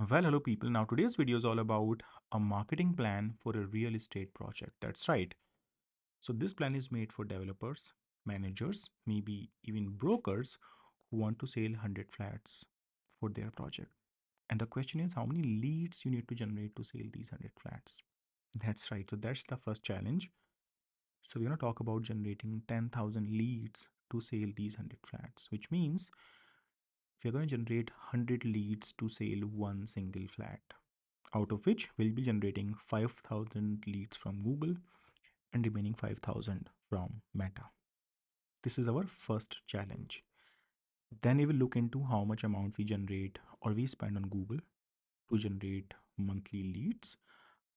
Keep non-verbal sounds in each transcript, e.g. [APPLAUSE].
Well, hello people. Now today's video is all about a marketing plan for a real estate project. That's right. So this plan is made for developers, managers, maybe even brokers who want to sell 100 flats for their project. And the question is how many leads you need to generate to sell these 100 flats. [LAUGHS] That's right. So that's the first challenge. So we're going to talk about generating 10,000 leads to sell these 100 flats, which means we're going to generate 100 leads to sell one single flat out of which we'll be generating 5000 leads from google and remaining 5000 from meta. This is our first challenge. Then we will look into how much amount we generate or we spend on google to generate monthly leads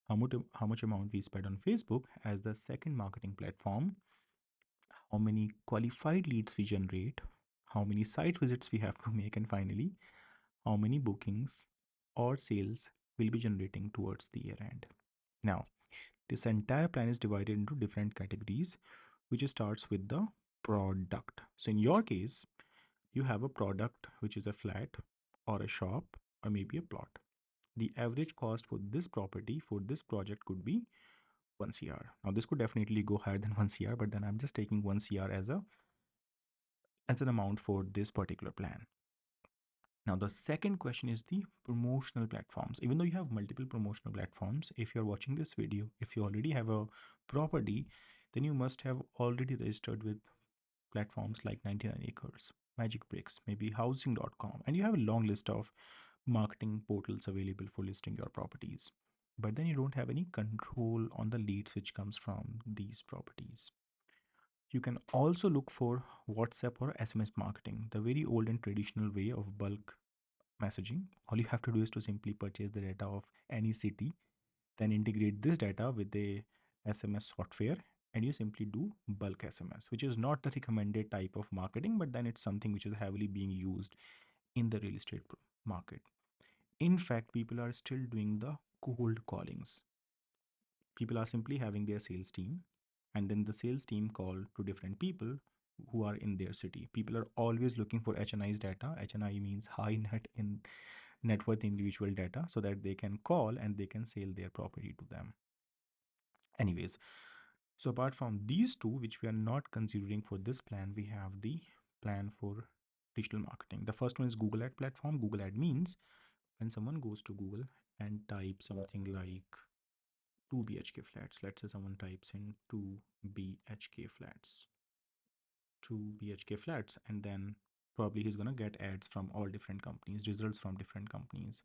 how much, how much amount we spend on facebook as the second marketing platform how many qualified leads we generate how many site visits we have to [LAUGHS] make, and finally, how many bookings or sales we'll be generating towards the year end. Now, this entire plan is divided into different categories, which starts with the product. So, in your case, you have a product which is a flat or a shop or maybe a plot. The average cost for this property for this project could be 1 CR. Now, this could definitely go higher than [LAUGHS] 1 CR, but then I'm just taking 1 CR as a as an amount for this particular plan. Now, the second question is the promotional platforms. Even though you have multiple promotional platforms, if you're watching this video, if you already have a property, then you must have already registered with platforms like 99 Acres, Magic Bricks, maybe housing.com, and you have a long list of marketing portals available for listing your properties. But then you don't have any control on the leads which comes from these properties. You can also look for WhatsApp or SMS marketing, the very old and traditional way of bulk messaging. All you have to do is to simply purchase the data of any city, then integrate this data with the SMS software, and you simply do bulk SMS, which is not the recommended type of marketing, but then it's something which is heavily being used in the real estate market. In fact, people are still doing the cold callings. People are simply having their sales team and then the sales team call to different people who are in their city. People are always looking for hni's data. Hni means high [LAUGHS] net in net worth individual data so that they can call and they can sell their property to them. Anyways so apart from these two which we are not considering for this plan we have the plan for digital marketing. The first one is google ad platform. Google ad means when someone goes to google and type something like 2 BHK flats. Let's say someone types in 2 BHK flats. 2 BHK flats and then probably he's to get ads from all different companies, results from different companies.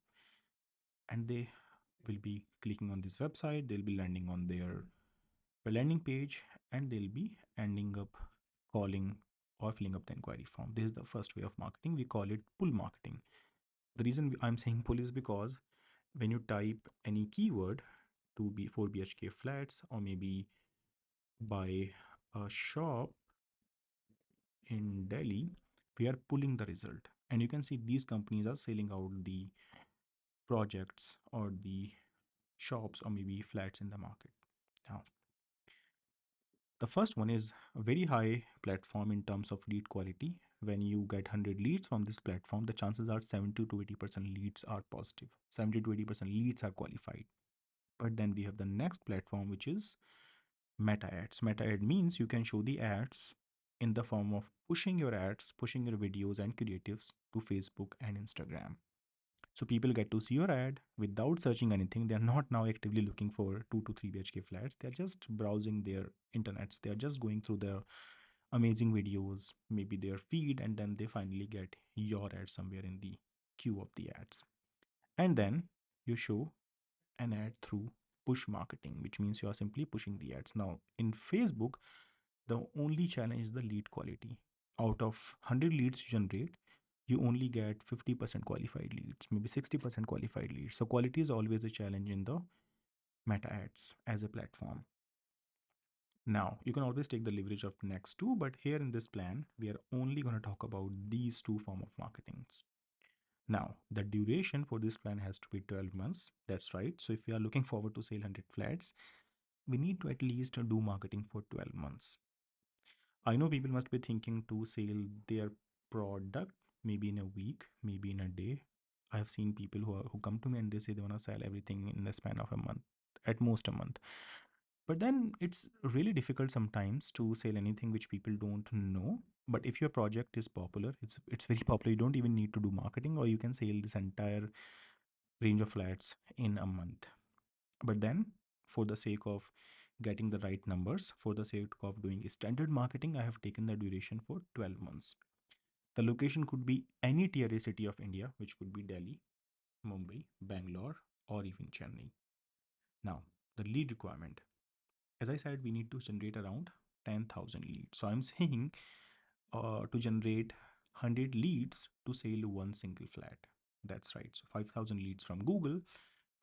And they will be clicking on this website, they'll be landing on their landing page and they'll be ending up calling or filling up the inquiry form. This is the first way of marketing. We call it pull marketing. The reason I'm saying pull is because when you type any keyword 2 b 4 bhk flats or maybe buy a shop in delhi we are pulling the result. And you can see these companies are selling out the projects or the shops or maybe flats in the market. Now the first one is a very high platform in terms of lead quality. When you get 100 leads from this platform the chances are 70 to 80 percent leads are positive. positive 70 to 80 percent leads are qualified but then we have the next platform which is meta ads. Meta ad means you can show the ads in the form of pushing your ads pushing your videos and creatives to facebook and instagram. So people get to see your ad without searching anything. They're not now actively looking for 2 to 3 bhk flats. They're just browsing their internets. They're just going through their amazing videos maybe their feed and then they finally get your ad somewhere in the queue of the ads. And then you show an ad through push marketing, which means you are simply pushing the ads. Now, in Facebook, the only challenge is the lead quality. Out of 100 leads you generate, you only get 50% qualified leads, maybe 60% qualified leads. So, quality is always a challenge in the meta ads as a platform. Now, you can always take the leverage of next two, but here in this plan, we are only going to talk about these two form of marketings. Now, the duration for this plan has to be 12 months. That's right. So if we are looking forward to sell 100 flats, we need to at least do marketing for 12 months. I know people must be thinking to sell their product maybe in a week, maybe in a day, I have seen people who are, who come to me and they say they want to sell everything in the span of a month, at most a month. But then it's really difficult sometimes to sell anything which people don't know. But if your project is popular, it's it's very popular. You don't even need to do marketing, or you can sell this entire range of flats in a month. But then, for the sake of getting the right numbers, for the sake of doing standard marketing, I have taken the duration for 12 months. The location could be any tier A city of India, which could be Delhi, Mumbai, Bangalore, or even Chennai. Now, the lead requirement. As I said, we need to generate around 10,000 leads. So I'm [LAUGHS] saying uh, to generate 100 leads to sell one single flat. That's right. So 5,000 leads from Google,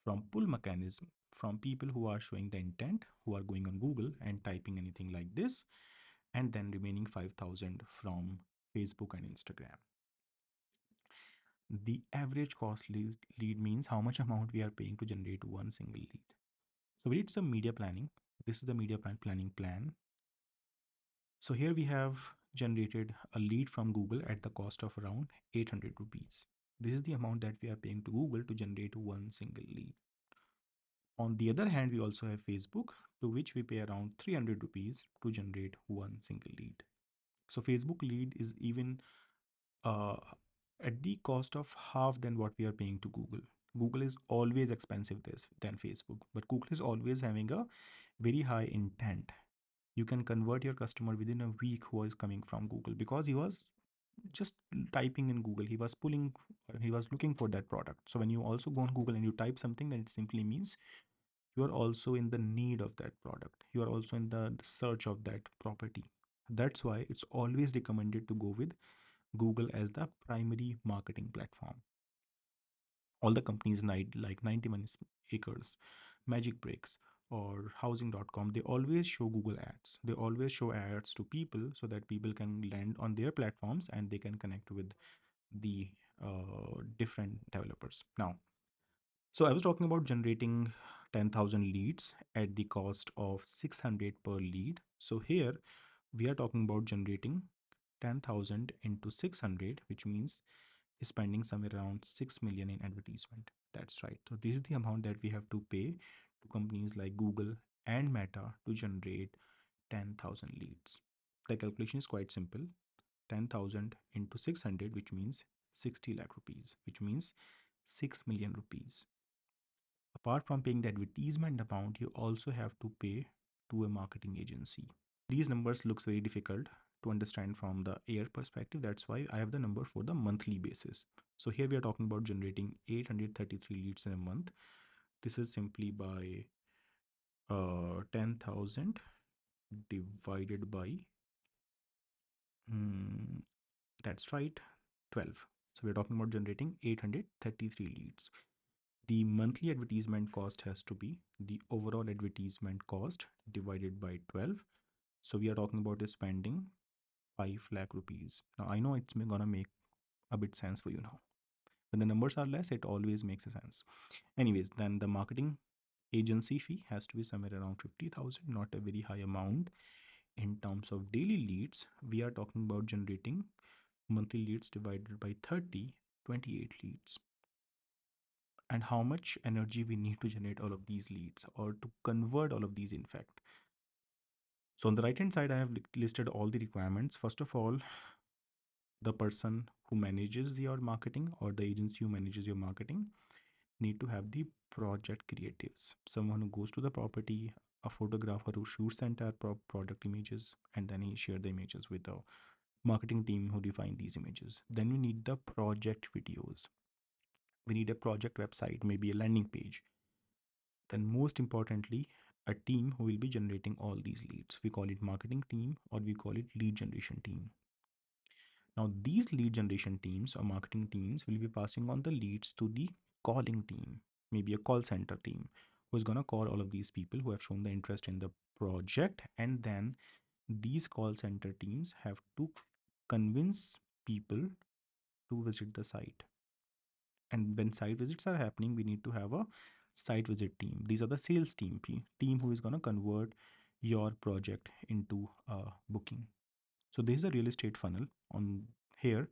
from pull mechanism, from people who are showing the intent, who are going on Google and typing anything like this, and then remaining 5,000 from Facebook and Instagram. The average cost lead means how much amount we are paying to generate one single lead. So we did some media planning. This is the media plan planning plan. So here we have generated a lead from Google at the cost of around 800 rupees. This is the amount that we are paying to Google to generate one single lead. On the other hand, we also have Facebook to which we pay around 300 rupees to generate one single lead. So Facebook lead is even uh, at the cost of half than what we are paying to Google. Google is always expensive this than Facebook, but Google is always having a very high intent. You can convert your customer within a week who is coming from Google because he was just typing in Google. He was pulling, he was looking for that product. So when you also go on Google and you type something, then it simply means you are also in the need of that product. You are also in the search of that property. That's why it's always recommended to go with Google as the primary marketing platform. All the companies like 91 Acres, Magic Bricks, or housing.com, they always show Google ads. They always show ads to people so that people can land on their platforms and they can connect with the uh, different developers. Now, so I was talking about generating 10,000 leads at the cost of 600 per lead. So here we are talking about generating 10,000 into 600, which means spending somewhere around 6 million in advertisement. That's right. So this is the amount that we have to pay to companies like Google and Meta to generate 10,000 leads. The calculation is quite simple. 10,000 into 600, which means 60 lakh rupees, which means 6 million rupees. Apart from paying the advertisement amount, you also have to pay to a marketing agency. These numbers looks very difficult to understand from the year perspective. That's why I have the number for the monthly basis. So here we are talking about generating 833 leads in a month. This is simply by uh, 10,000 divided by, hmm, that's right, 12. So we're talking about generating 833 leads. The monthly advertisement cost has to be the overall advertisement cost divided by 12 so we are talking about spending 5 lakh rupees. Now I know it's gonna make a bit sense for you now. When the numbers are less, it always makes a sense. Anyways, then the marketing agency fee has to be somewhere around 50,000, not a very high amount. In terms of daily leads, we are talking about generating monthly leads divided by 30, 28 leads. And how much energy we need to generate all of these leads or to convert all of these in fact. So on the right hand side, I have listed all the requirements. First of all, the person who manages your marketing or the agency who manages your marketing need to have the project creatives. Someone who goes to the property, a photographer who shoots the entire pro product images, and then he share the images with the marketing team who define these images. Then we need the project videos. We need a project website, maybe a landing page. Then most importantly, a team who will be generating all these leads. We call it marketing team or we call it lead generation team. Now these lead generation teams or marketing teams will be passing on the leads to the calling team, maybe a call center team who is going to call all of these people who have shown the interest in the project and then these call center teams have to convince people to visit the site and when site visits are happening we need to have a site visit team. These are the sales team, team who is going to convert your project into a booking. So this is a real estate funnel on here.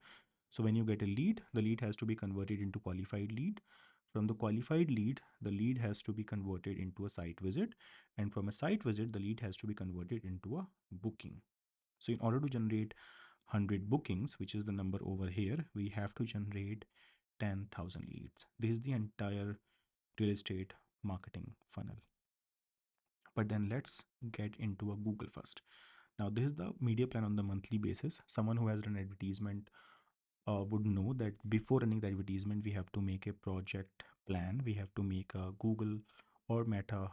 So when you get a lead, the lead has to be converted into qualified lead. From the qualified lead, the lead has to be converted into a site visit. And from a site visit, the lead has to be converted into a booking. So in order to generate 100 bookings, which is the number over here, we have to generate 10,000 leads. This is the entire real estate marketing funnel. But then let's get into a Google first. Now, this is the media plan on the monthly basis. Someone who has done advertisement uh, would know that before running the advertisement, we have to make a project plan. We have to make a Google or Meta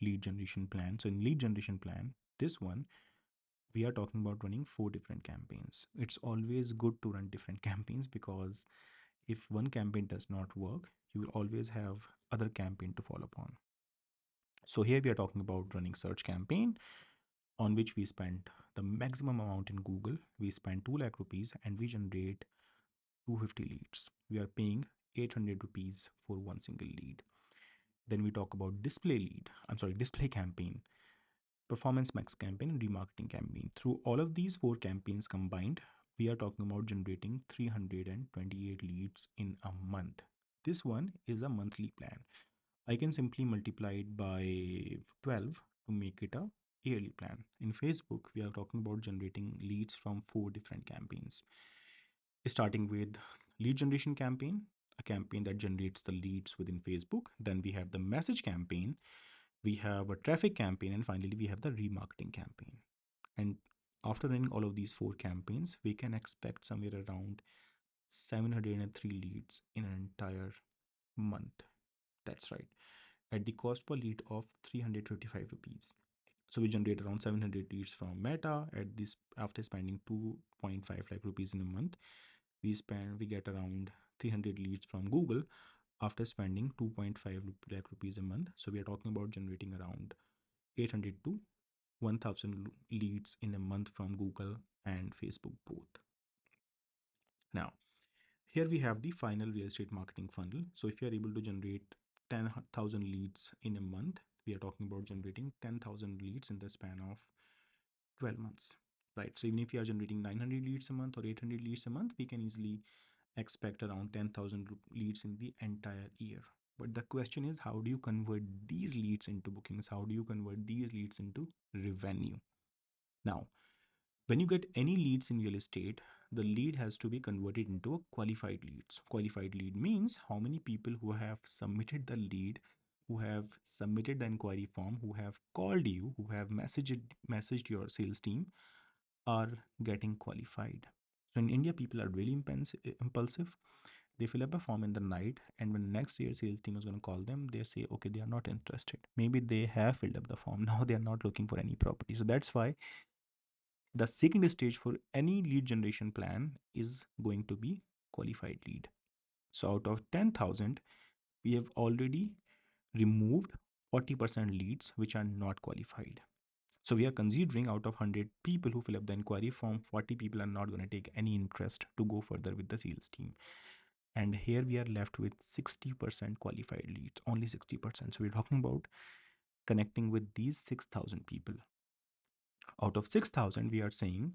lead generation plan. So in lead generation plan, this one, we are talking about running four different campaigns. It's always good to run different [LAUGHS] campaigns because if one campaign does not work, you will always have other campaign to fall upon. So here we are talking about running search campaign on which we spent the maximum amount in Google. We spend 2 lakh rupees and we generate 250 leads. We are paying 800 rupees for one single lead. Then we talk about display lead. I'm sorry, display campaign, performance max campaign, and remarketing campaign. Through all of these four campaigns combined, we are talking about generating 328 leads in a month. This one is a monthly plan. I can simply multiply it by 12 to make it a yearly plan. In Facebook, we are talking about generating leads from four different campaigns. Starting with lead generation campaign, a campaign that generates the leads within Facebook. Then we have the message campaign, we have a traffic campaign, and finally we have the remarketing campaign. And after running all of these four campaigns, we can expect somewhere around 703 leads in an entire month. That's right. At the cost per lead of 355 rupees. So we generate around 700 leads from Meta at this after spending 2.5 lakh rupees in a month. We spend we get around 300 leads from Google after spending 2.5 lakh rupees a month. So we are talking about generating around 800 to 1000 leads in a month from Google and Facebook both. Now, here we have the final real estate marketing funnel. So if you are able to generate 10,000 leads in a month, we are talking about generating 10,000 leads in the span of 12 months, right? So even if you are generating 900 leads a month or 800 leads a month, we can easily expect around 10,000 leads in the entire year. But the question is, how do you convert these leads into bookings? How do you convert these leads into revenue? Now, when you get any leads in real estate, the lead has to be converted into a qualified leads. Qualified lead means how many people who have submitted the lead, who have submitted the inquiry form, who have called you, who have messaged messaged your sales team are getting qualified. So in India, people are really impulsive. They fill up a form in the night, and when next year sales team is going to call them, they say, okay, they are not interested. Maybe they have filled up the form. [LAUGHS] Now they are not looking for any property. So that's why the second stage for any lead generation plan is going to be qualified lead. So out of 10,000, we have already removed 40% leads which are not qualified. So we are considering out of 100 people who fill up the inquiry form, 40 people are not going to take any interest to go further with the sales team. And here we are left with 60% qualified leads, only 60%. So we're talking about connecting with these 6,000 people. Out of 6,000, we are saying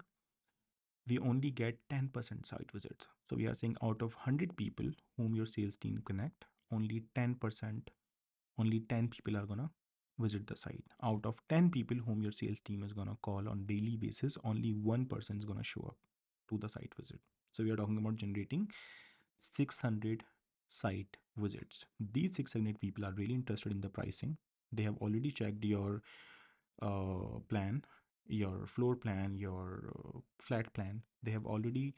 we only get 10% site visits. So we are saying out of 100 people whom your sales team connect, only 10%, only 10 people are gonna visit the site. Out of 10 people whom your sales team is to call on daily basis, only one person is to show up to the site visit. So we are talking about generating 600 site visits. These 600 people are really interested in the pricing. They have already checked your uh, plan, your floor plan, your uh, flat plan. They have already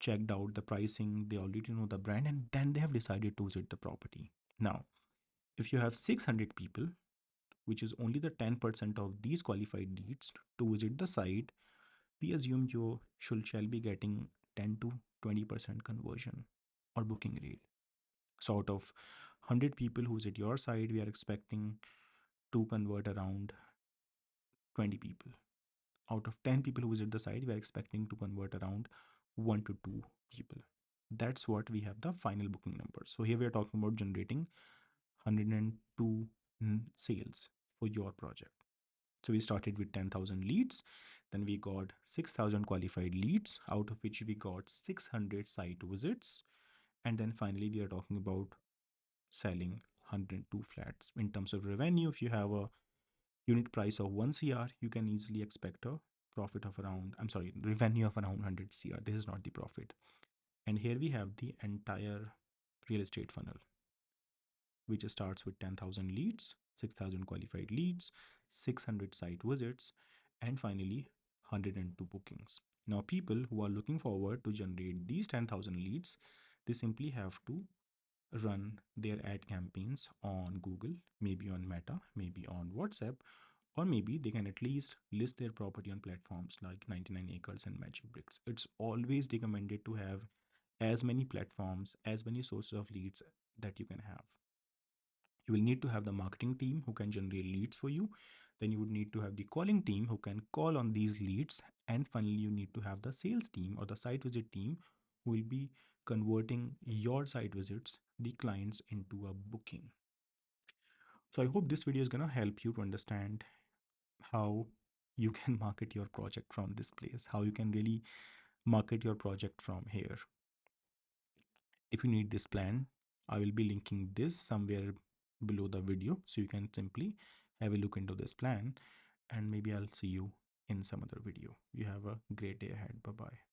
checked out the pricing. They already know the brand and then they have decided to visit the property. Now, if you have 600 people which is only the 10% of these qualified leads to visit the site, we assume you should shall be getting 10 to 20% conversion or booking rate. So out of 100 people who visit your site, we are expecting to convert around 20 people. Out of 10 people who visit the site, we are expecting to convert around 1 to 2 people. That's what we have the final booking numbers. So here we are talking about generating 102 sales for your project. So we started with 10,000 leads, then we got 6,000 qualified leads, out of which we got 600 site visits. And then finally, we are talking about selling 102 flats. In terms of revenue, if you have a unit price of 1 CR, you can easily expect a profit of around, I'm sorry, revenue of around 100 CR. This is not the profit. And here we have the entire real estate funnel, which starts with 10,000 leads, 6,000 qualified leads, 600 site visits, and finally 102 bookings. Now, people who are looking forward to generate these 10,000 leads, they simply have to run their ad campaigns on Google, maybe on Meta, maybe on WhatsApp, or maybe they can at least list their property on platforms like 99 Acres and Magic Bricks. It's always recommended to have as many platforms, as many sources of leads that you can have. You will need to have the marketing team who can generate leads for you. Then you would need to have the calling team who can call on these leads. And finally, you need to have the sales team or the site visit team who will be converting your site visits, the clients into a booking. So I hope this video is going to help you to understand how you can [LAUGHS] market your project from this place, how you can really market your project from here. If you need this plan, I will be linking this somewhere below the video so you can simply have a look into this plan and maybe I'll see you in some other video. You have a great day ahead. Bye bye.